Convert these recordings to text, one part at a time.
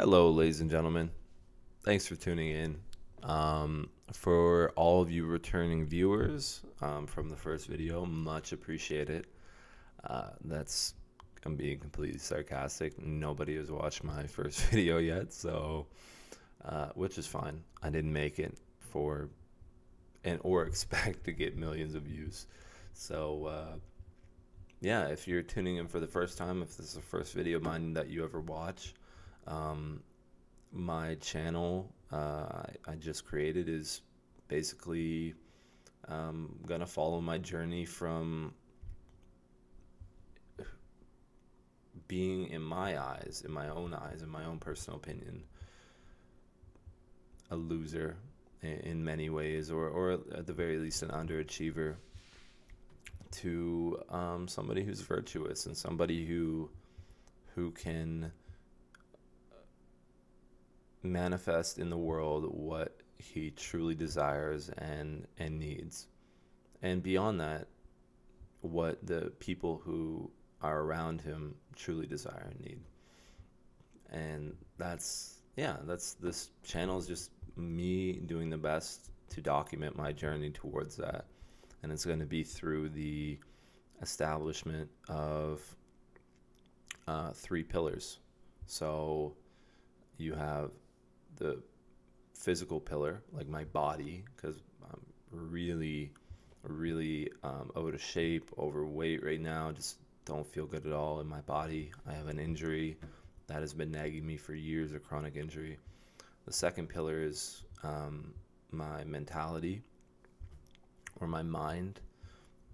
Hello, ladies and gentlemen. Thanks for tuning in. Um, for all of you returning viewers um, from the first video, much appreciated. Uh, that's I'm being completely sarcastic. Nobody has watched my first video yet, so uh, which is fine. I didn't make it for and or expect to get millions of views. So uh, yeah, if you're tuning in for the first time, if this is the first video of mine that you ever watch, um, my channel uh, I, just created is basically um, gonna follow my journey from being in my eyes, in my own eyes, in my own personal opinion, a loser in, in many ways, or, or at the very least an underachiever, to um, somebody who's virtuous and somebody who who can manifest in the world what he truly desires and and needs. And beyond that what the people who are around him truly desire and need. And that's yeah that's this channel is just me doing the best to document my journey towards that. And it's going to be through the establishment of uh, three pillars. So you have the physical pillar, like my body, because I'm really, really um, out of shape, overweight right now. Just don't feel good at all in my body. I have an injury that has been nagging me for years, a chronic injury. The second pillar is um, my mentality or my mind.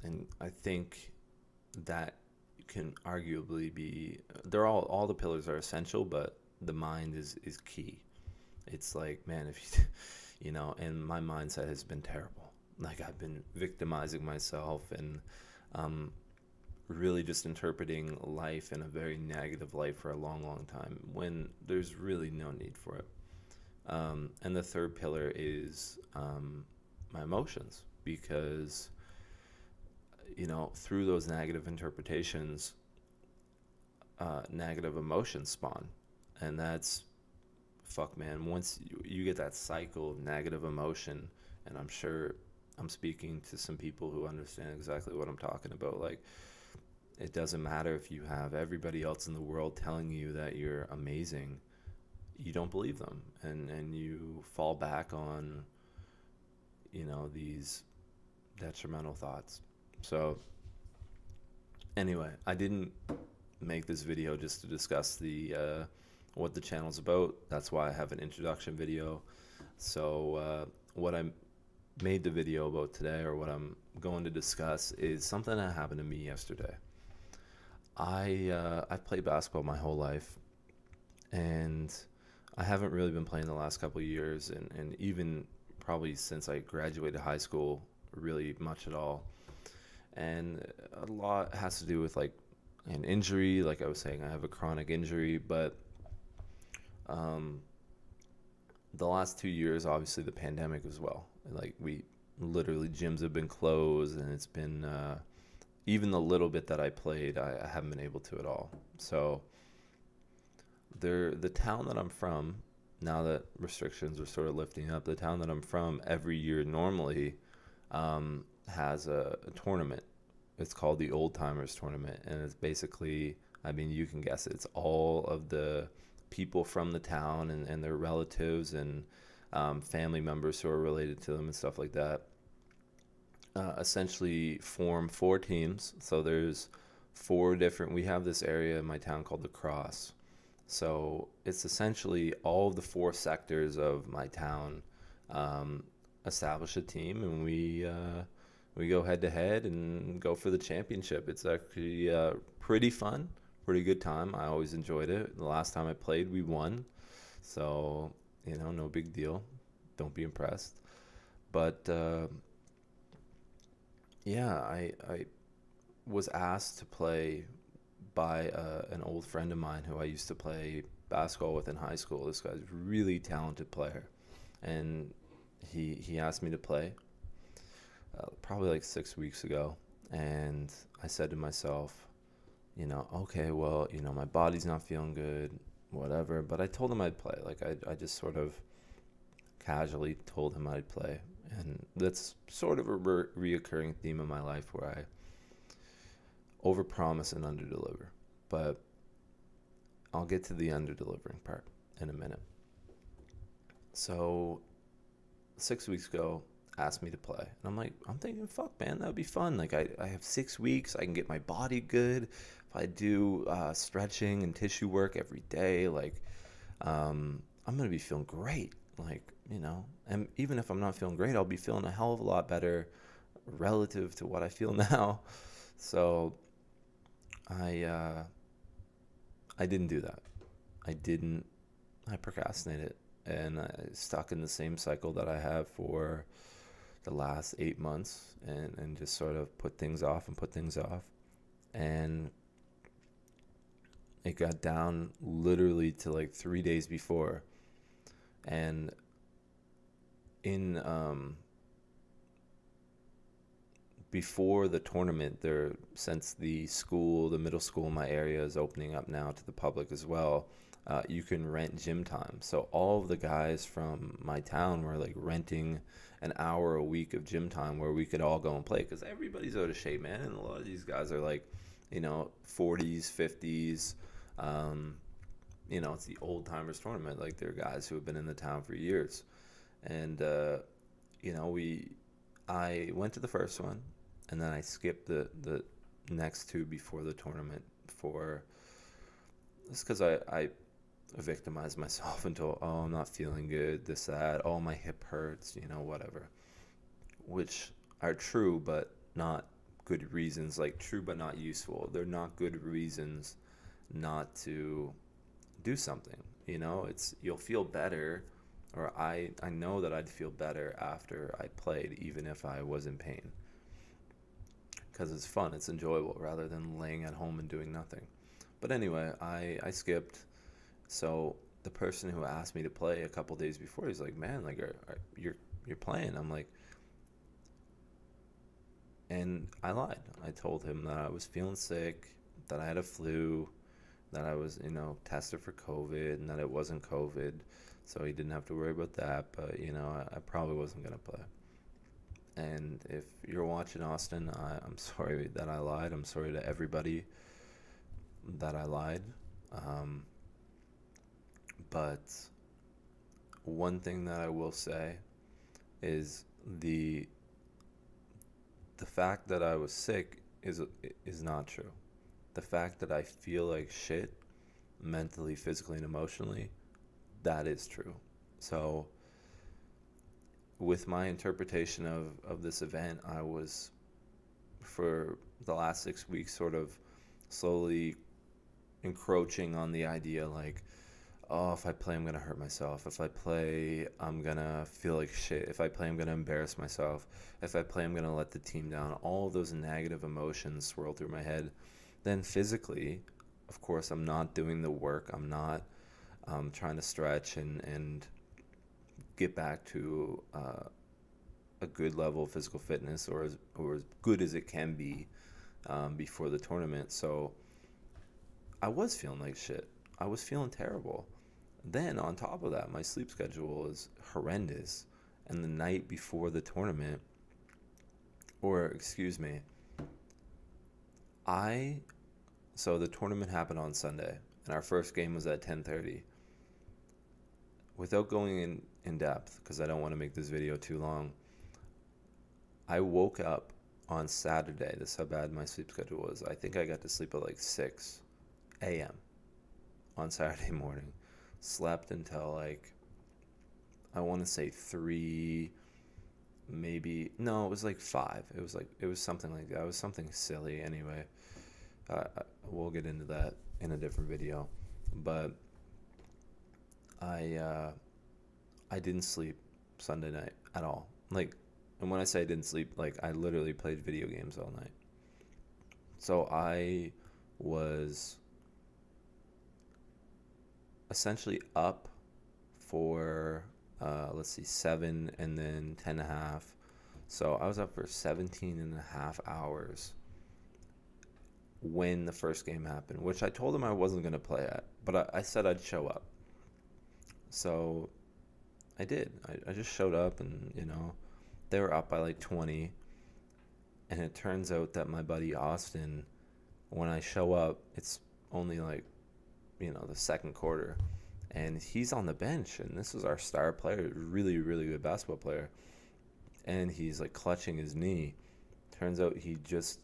And I think that can arguably be, they're all, all the pillars are essential, but the mind is, is key it's like, man, if you, you know, and my mindset has been terrible. Like I've been victimizing myself and um, really just interpreting life in a very negative light for a long, long time when there's really no need for it. Um, and the third pillar is um, my emotions because, you know, through those negative interpretations, uh, negative emotions spawn. And that's fuck, man, once you, you get that cycle of negative emotion, and I'm sure I'm speaking to some people who understand exactly what I'm talking about. Like, it doesn't matter if you have everybody else in the world telling you that you're amazing, you don't believe them, and and you fall back on, you know, these detrimental thoughts. So, anyway, I didn't make this video just to discuss the. Uh, what the channel's about. That's why I have an introduction video. So uh, what I made the video about today, or what I'm going to discuss, is something that happened to me yesterday. I uh, I've played basketball my whole life, and I haven't really been playing the last couple years, and, and even probably since I graduated high school, really much at all. And a lot has to do with like an injury. Like I was saying, I have a chronic injury, but um, the last two years, obviously, the pandemic as well. Like we literally gyms have been closed, and it's been uh, even the little bit that I played, I, I haven't been able to at all. So there, the town that I'm from, now that restrictions are sort of lifting up, the town that I'm from every year normally um, has a, a tournament. It's called the Old Timers Tournament, and it's basically, I mean, you can guess it. It's all of the people from the town and, and their relatives and um, family members who are related to them and stuff like that. Uh, essentially form four teams. So there's four different. We have this area in my town called the Cross. So it's essentially all of the four sectors of my town um, establish a team, and we uh, we go head to head and go for the championship. It's actually uh, pretty fun pretty good time. I always enjoyed it. The last time I played, we won. So, you know, no big deal. Don't be impressed. But uh, yeah, I, I was asked to play by uh, an old friend of mine who I used to play basketball with in high school. This guy's a really talented player. And he, he asked me to play uh, probably like six weeks ago. And I said to myself, you know, okay, well, you know, my body's not feeling good. whatever. But I told him I'd play. Like I, I just sort of casually told him I'd play, and that's sort of a re- reoccurring theme in my life where I overpromise and underdeliver. But I'll get to the underdelivering part in a minute. So, six weeks ago, asked me to play. And I'm like, I'm thinking, fuck, man, that would be fun. Like, I, I have six weeks. I can get my body good. If I do uh, stretching and tissue work every day, like, um, I'm going to be feeling great. Like, you know, and even if I'm not feeling great, I'll be feeling a hell of a lot better relative to what I feel now. So, I, uh, I didn't do that. I didn't, I procrastinated and I stuck in the same cycle that I have for the last eight months and, and just sort of put things off and put things off. And it got down literally to like three days before. And in, um, before the tournament there since the school the middle school in my area is opening up now to the public as well uh, you can rent gym time so all of the guys from my town were like renting an hour a week of gym time where we could all go and play because everybody's out of shape man and a lot of these guys are like you know 40s 50s um, you know it's the old timers tournament like they're guys who have been in the town for years. And uh, you know we i went to the first one and then I skipped the the next two before the tournament for just because I I victimized myself until oh I'm not feeling good this that oh my hip hurts you know whatever, which are true but not good reasons like true but not useful. They're not good reasons not to do something you know it's you'll feel better or I I know that I'd feel better after I played even if I was in pain because it's fun, it's enjoyable rather than laying at home and doing nothing. But anyway, I, I skipped. So the person who asked me to play a couple days before, he's like, "Man, like, are, are, you're you're playing?" I'm like, and I lied. I told him that I was feeling sick, that I had a flu, that I was, you know, tested for COVID, and that it wasn't COVID. So he didn't have to worry about that. But you know, I, I probably wasn't gonna play. And if you're watching Austin, I, am sorry that I lied. I'm sorry to everybody that I lied. Um, but one thing that I will say is the the fact that I was sick is is not true. The fact that I feel like shit mentally, physically, and emotionally, that is true. So with my interpretation of, of this event, I was, for the last six weeks, sort of slowly encroaching on the idea like, oh, if I play, I'm going to hurt myself. If I play, I'm going to feel like shit. If I play, I'm going to embarrass myself. If I play, I'm going to let the team down. All those negative emotions swirl through my head. Then physically, of course, I'm not doing the work. I'm not um, trying to stretch and, and get back to uh, a good level of physical fitness or as, or as good as it can be um, before the tournament. So I was feeling like shit. I was feeling terrible. Then on top of that, my sleep schedule is horrendous. And the night before the tournament, or excuse me, I so the tournament happened on Sunday, and our first game was at 10:30 without going in, in depth, because I don't want to make this video too long, I woke up on Saturday. This is how bad my sleep schedule was. I think I got to sleep at like 6 a.m. on Saturday morning. Slept until like, I want to say 3, maybe, no, it was like 5. It was like, it was something like that. It was something silly anyway. Uh, we'll get into that in a different video. But I uh, I didn't sleep Sunday night at all. Like, and when I say I didn't sleep, like I literally played video games all night. So I was essentially up for uh, let's see seven and then ten and a half so i was up for 17 and a half hours when the first game happened which i told him i wasn't going to play at but I, I said I'd show up. So I did. I, I just showed up and, you know, they were up by like 20. And it turns out that my buddy Austin, when I show up, it's only like, you know, the second quarter. And he's on the bench. And this is our star player, really, really good basketball player. And he's like clutching his knee. Turns out he just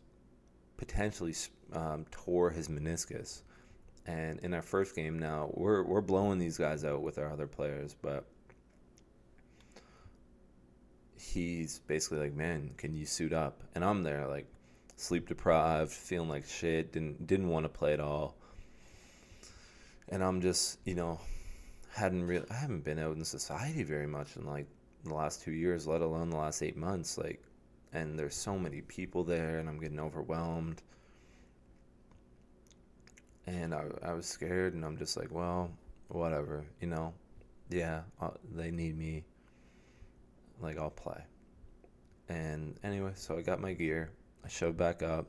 potentially um, tore his meniscus. And in our first game now, we're, we're blowing these guys out with our other players. But he's basically like, "Man, can you suit up?" And I'm there like sleep deprived, feeling like shit, didn't didn't want to play at all. And I'm just, you know, hadn't really I haven't been out in society very much in like the last 2 years, let alone the last 8 months like and there's so many people there and I'm getting overwhelmed. And I, I was scared and I'm just like, well, whatever, you know. Yeah, I'll, uh, they need me like I'll play. And anyway, so I got my gear. I showed back up.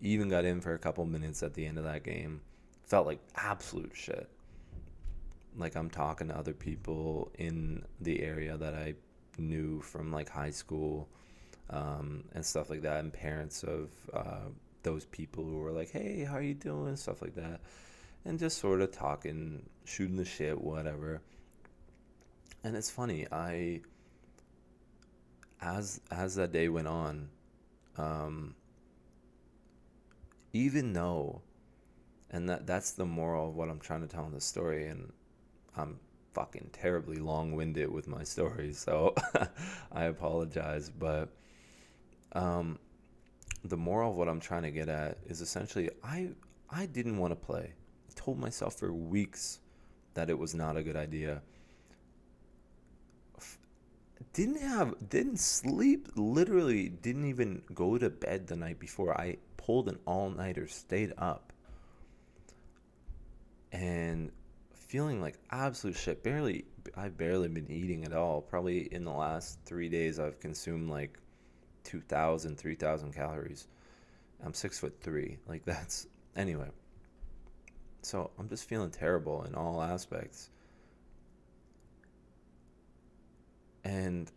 Even got in for a couple minutes at the end of that game. Felt like absolute shit. Like I'm talking to other people in the area that I knew from like high school um, and stuff like that, and parents of uh, those people who were like, "Hey, how are you doing?" Stuff like that, and just sort of talking, shooting the shit, whatever. And it's funny, I as as that day went on, um, even though, and that that's the moral of what I'm trying to tell in the story, and I'm fucking terribly long-winded with my story, so I apologize, but um, the moral of what I'm trying to get at is essentially I I didn't want to play. I told myself for weeks that it was not a good idea. Didn't have didn't sleep literally didn't even go to bed the night before. I pulled an all-nighter stayed up. And feeling like absolute shit barely i've barely been eating at all. Probably in the last three days i've consumed like 2000 3000 calories. I'm six foot three. Like that's anyway. So i'm just feeling terrible in all aspects. And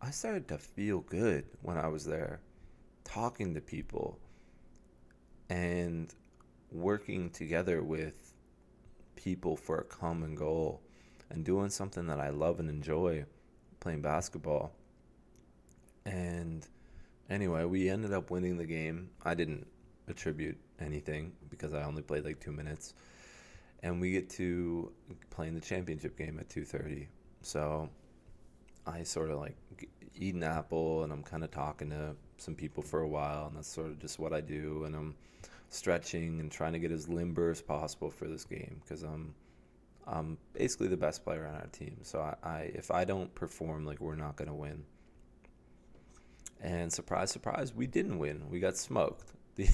I started to feel good when I was there, talking to people and working together with people for a common goal and doing something that I love and enjoy, playing basketball. And anyway, we ended up winning the game. I didn't attribute anything because I only played like 2 minutes. And we get to play in the championship game at 2:30 so I sort of like eat an apple and I'm kind of talking to some people for a while, and that's sort of just what I do. And I'm stretching and trying to get as limber as possible for this game because I'm I'm basically the best player on our team. So I, I if I don't perform, like we're not gonna win. And surprise, surprise, we didn't win. We got smoked. the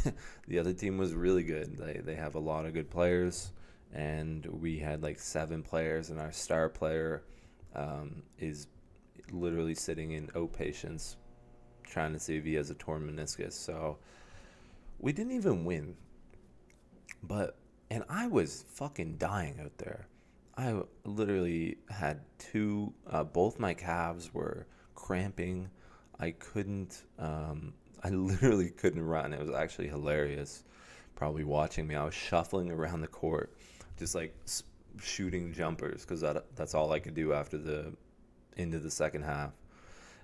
The other team was really good. They they have a lot of good players, and we had like seven players, and our star player um, is literally sitting in O patients trying to see if he has a torn meniscus. So we didn't even win. But, and I was fucking dying out there. I literally had two, uh, both my calves were cramping. I couldn't, um, I literally couldn't run. It was actually hilarious. Probably watching me. I was shuffling around the court, just like shooting jumpers because that that's all I could do after the into the second half,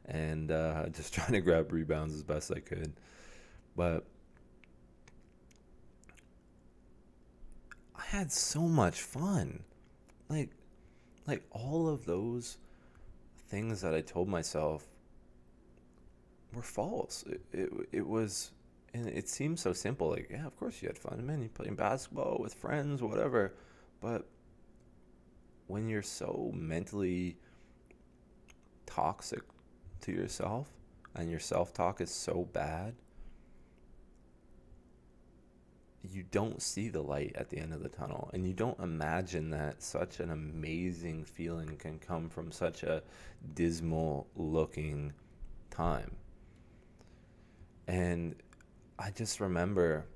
and uh, just trying to grab rebounds as best I could, but. I had so much fun. Like like all of those things that I told myself were false. It, it, it was, and it seemed so simple. Like, yeah, of course you had fun. Man, You're playing basketball with friends, whatever. But when you're so mentally toxic to yourself and your self talk is so bad, you don't see the light at the end of the tunnel and you don't imagine that such an amazing feeling can come from such a dismal looking time. And I just remember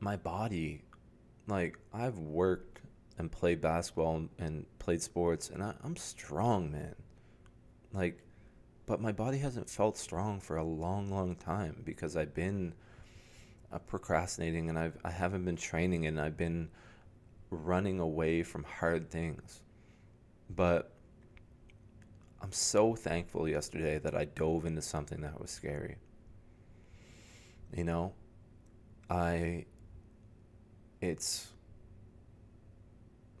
my body like I've worked and played basketball and played sports, and I, I'm strong, man. Like, but my body hasn't felt strong for a long, long time because I've been uh, procrastinating and I've I haven't been training and I've been running away from hard things. But I'm so thankful yesterday that I dove into something that was scary. You know, I it's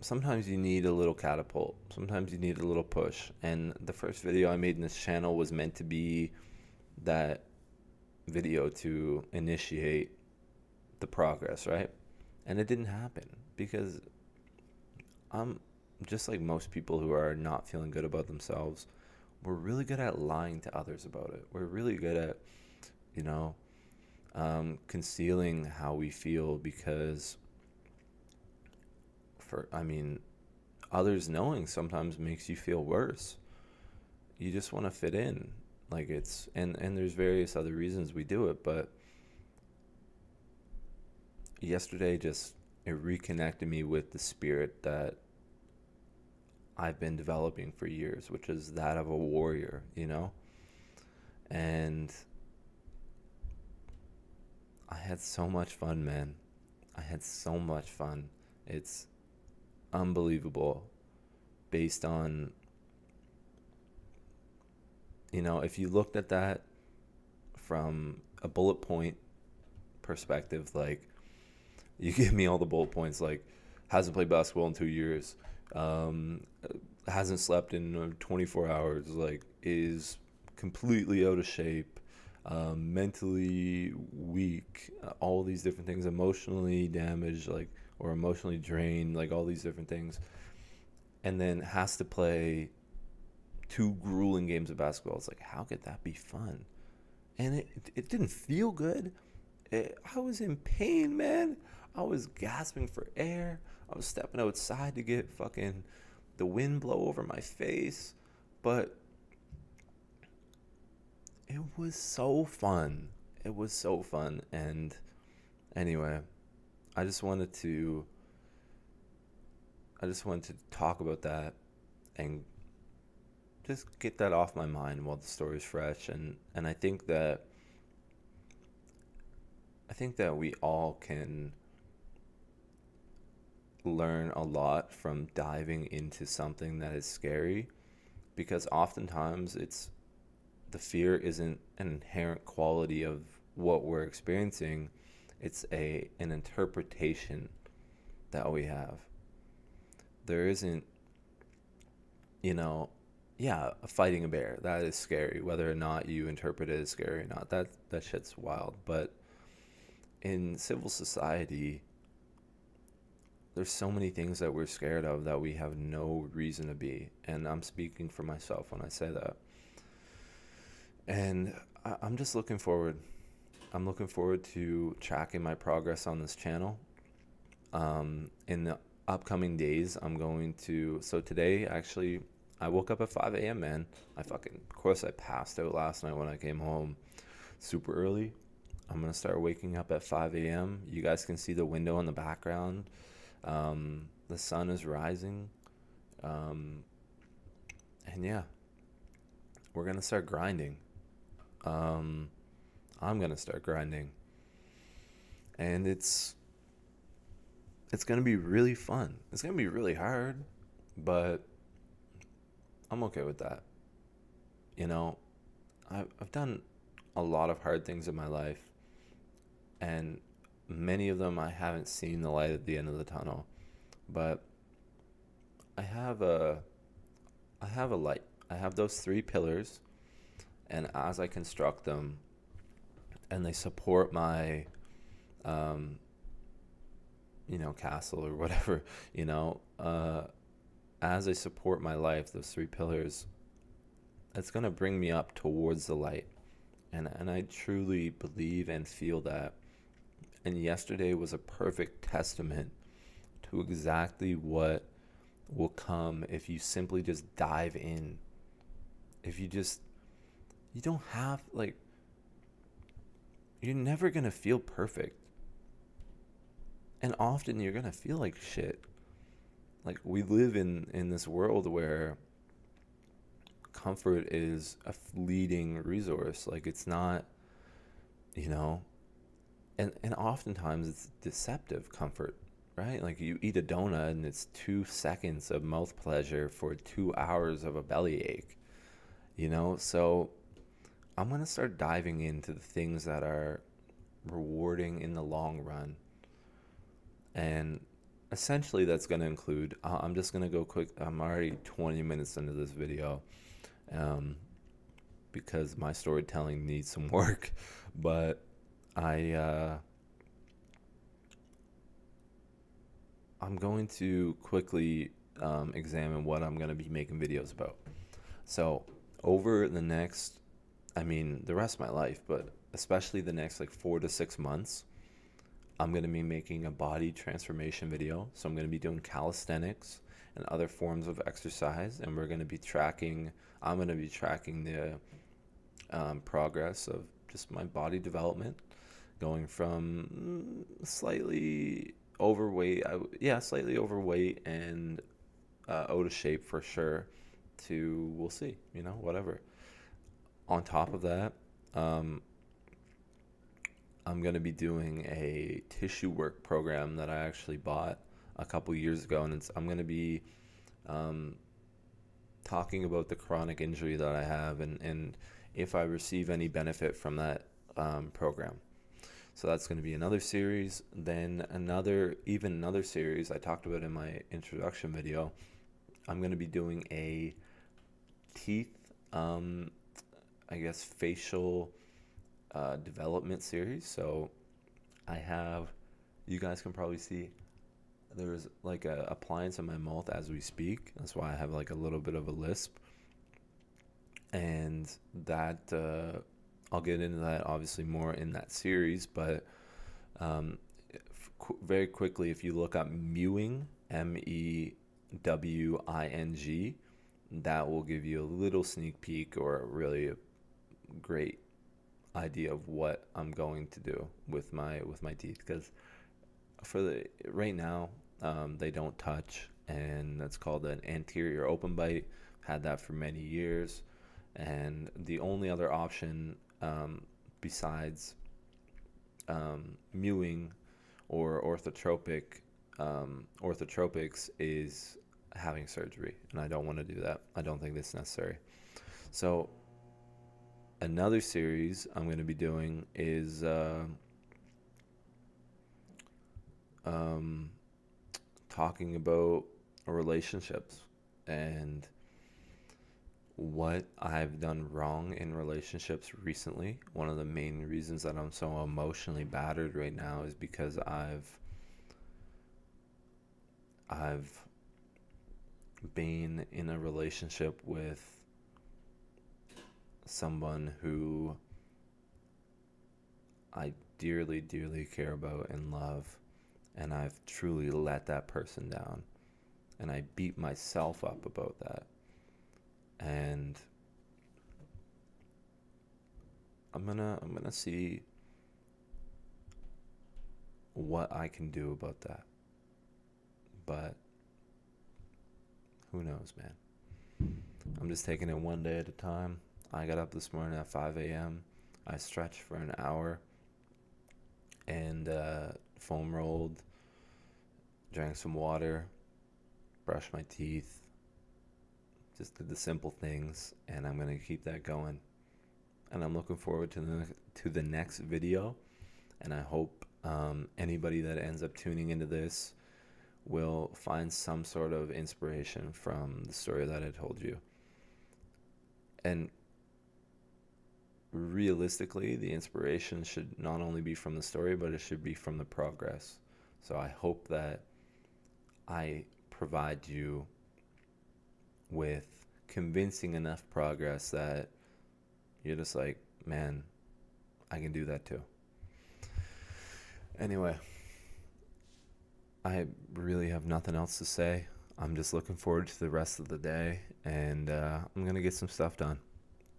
sometimes you need a little catapult. Sometimes you need a little push. And the first video I made in this channel was meant to be that video to initiate the progress, right? And it didn't happen because I'm just like most people who are not feeling good about themselves. We're really good at lying to others about it. We're really good at, you know, um, concealing how we feel because for I mean, others knowing sometimes makes you feel worse. You just want to fit in. Like it's and and there's various other reasons we do it, but yesterday just it reconnected me with the spirit that I've been developing for years, which is that of a warrior, you know? And I had so much fun, man. I had so much fun. It's unbelievable based on you know if you looked at that from a bullet point perspective like you give me all the bullet points like hasn't played basketball in two years um, hasn't slept in uh, 24 hours like is completely out of shape um, mentally weak uh, all these different things emotionally damaged like or emotionally drained, like all these different things, and then has to play two grueling games of basketball. It's like, how could that be fun? And it, it didn't feel good. It, I was in pain, man. I was gasping for air. I was stepping outside to get fucking the wind blow over my face. But it was so fun. It was so fun. And anyway, I just wanted to I just wanted to talk about that and just get that off my mind while the story's fresh and and I think that I think that we all can learn a lot from diving into something that is scary because oftentimes it's the fear isn't an inherent quality of what we're experiencing it's a an interpretation that we have. There isn't, you know, yeah, fighting a bear that is scary. Whether or not you interpret it as scary or not, that that shit's wild. But in civil society, there's so many things that we're scared of that we have no reason to be. And I'm speaking for myself when I say that. And I, I'm just looking forward I'm looking forward to tracking my progress on this channel. Um, in the upcoming days, I'm going to. So today, actually, I woke up at 5 a.m. Man, I fucking. Of course, I passed out last night when I came home, super early. I'm gonna start waking up at 5 a.m. You guys can see the window in the background. Um, the sun is rising, um, and yeah, we're gonna start grinding. Um, I'm gonna start grinding. And it's it's gonna be really fun. It's gonna be really hard, but I'm okay with that. You know, I've I've done a lot of hard things in my life, and many of them I haven't seen the light at the end of the tunnel, but I have a I have a light. I have those three pillars, and as I construct them, and they support my um, you know castle or whatever you know uh, as I support my life those three pillars it's going to bring me up towards the light and and I truly believe and feel that and yesterday was a perfect testament to exactly what will come if you simply just dive in if you just you don't have like you're never going to feel perfect. and often you're gonna feel like shit. Like we live in in this world where comfort is a fleeting resource. Like it's not, you know, and and oftentimes it's deceptive comfort, right? Like you eat a donut and it's two seconds of mouth pleasure for two hours of a bellyache, you know. So I'm gonna start diving into the things that are rewarding in the long run, and essentially that's gonna include. I'm just gonna go quick. I'm already 20 minutes into this video um, because my storytelling needs some work. But I uh, I'm going to quickly um, examine what I'm going to be making videos about. So over the next, I mean, the rest of my life, but especially the next like four to six months, I'm going to be making a body transformation video. So I'm going to be doing calisthenics and other forms of exercise, and we're going to be tracking. I'm going to be tracking the um, progress of just my body development, going from slightly overweight, I, yeah, slightly overweight and uh, out of shape for sure, to we'll see, you know, whatever. On top of that, um, I'm going to be doing a tissue work program that I actually bought a couple years ago, and I'm going to be um, talking about the chronic injury that I have and, and if I receive any benefit from that um, program. So that's going to be another series. Then another, even another series I talked about in my introduction video. I'm going to be doing a teeth, um, I guess, facial uh, development series. So I have, you guys can probably see there's like a appliance in my mouth as we speak. That's why I have like a little bit of a lisp. And that uh, I'll get into that obviously more in that series, but um, very quickly, if you look up mewing, M E W I N G, that will give you a little sneak peek or really a great idea of what I'm going to do with my with my teeth because for the right now um, they don't touch, and that's called an anterior open bite. Had that for many years, and the only other option um, besides um, mewing or orthotropic um, orthotropics is having surgery, and I don't want to do that. I don't think that's necessary. So another series I'm going to be doing is. Uh, um, talking about relationships and what I've done wrong in relationships recently. One of the main reasons that I'm so emotionally battered right now is because I've I've been in a relationship with someone who I dearly dearly care about and love and I've truly let that person down. And I beat myself up about that. And I'm to I'm to see what I can do about that. But who knows, man. I'm just taking it one day at a time. I got up this morning at 5 a.m. I stretched for an hour and uh, foam rolled, drank some water, brushed my teeth, just did the simple things, and I'm gonna keep that going. And I'm looking forward to the to the next video, and I hope um, anybody that ends up tuning into this will find some sort of inspiration from the story that I told you. And realistically, the inspiration should not only be from the story, but it should be from the progress. So I hope that I provide you with convincing enough progress that you're just like, man, I can do that too. Anyway, I really have nothing else to say. I'm just looking forward to the rest of the day and uh, I'm going to get some stuff done.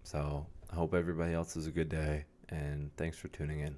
So I hope everybody else has a good day, and thanks for tuning in.